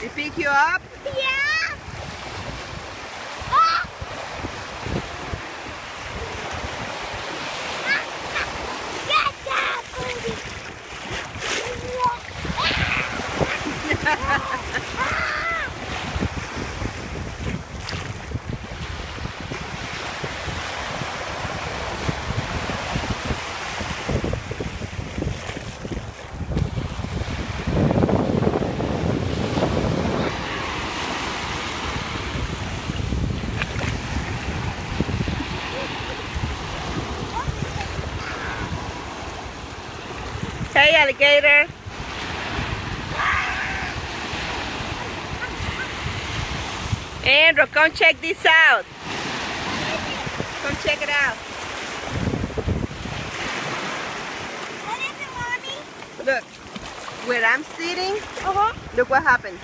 They pick you up? Yeah! Hey, alligator. Andrew, come check this out. Come check it out. What is it, mommy? Look, where I'm sitting, Uh huh. look what happened.